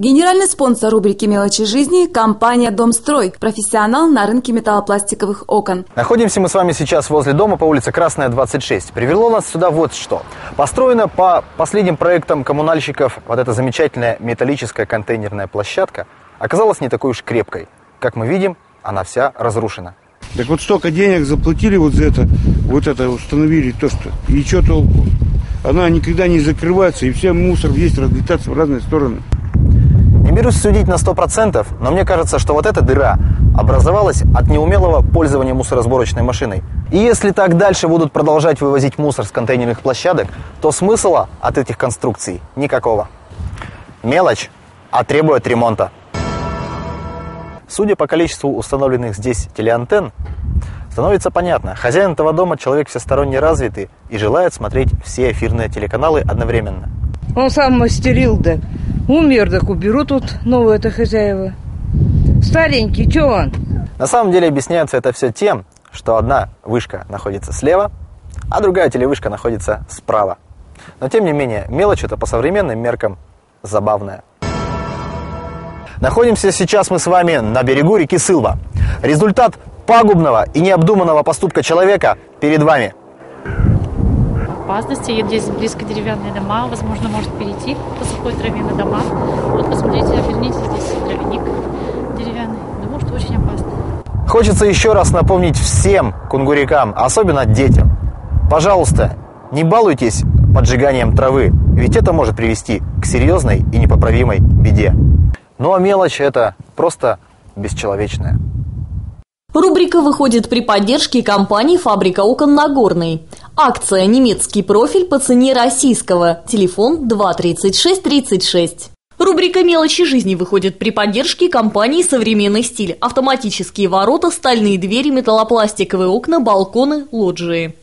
Генеральный спонсор рубрики «Мелочи жизни» – компания «Домстрой», профессионал на рынке металлопластиковых окон. Находимся мы с вами сейчас возле дома по улице Красная, 26. Привело нас сюда вот что. Построена по последним проектам коммунальщиков вот эта замечательная металлическая контейнерная площадка оказалась не такой уж крепкой. Как мы видим, она вся разрушена. Так вот столько денег заплатили вот за это, вот это установили то, что... И что толку? Она никогда не закрывается, и все мусор есть разлетаться в разные стороны. Берусь судить на 100%, но мне кажется, что вот эта дыра образовалась от неумелого пользования мусоросборочной машиной. И если так дальше будут продолжать вывозить мусор с контейнерных площадок, то смысла от этих конструкций никакого. Мелочь, а требует ремонта. Судя по количеству установленных здесь телеантенн, становится понятно, хозяин этого дома человек всесторонне развитый и желает смотреть все эфирные телеканалы одновременно. Он сам мастерил, да. Умер, так уберу тут новые-то хозяева. Старенький, что он? На самом деле объясняется это все тем, что одна вышка находится слева, а другая телевышка находится справа. Но тем не менее, мелочь это по современным меркам забавная. Находимся сейчас мы с вами на берегу реки Сылва. Результат пагубного и необдуманного поступка человека перед вами – опасности. Здесь близко деревянные дома, возможно, может перейти по сухой траве на дома. Вот, посмотрите, оберните, здесь дровяник деревянный. Думаю, что очень опасно. Хочется еще раз напомнить всем кунгурикам, особенно детям. Пожалуйста, не балуйтесь поджиганием травы, ведь это может привести к серьезной и непоправимой беде. Ну а мелочь это просто бесчеловечная. Рубрика выходит при поддержке компании «Фабрика окон Нагорный». Акция «Немецкий профиль по цене российского». Телефон 23636. Рубрика «Мелочи жизни» выходит при поддержке компании «Современный стиль». Автоматические ворота, стальные двери, металлопластиковые окна, балконы, лоджии.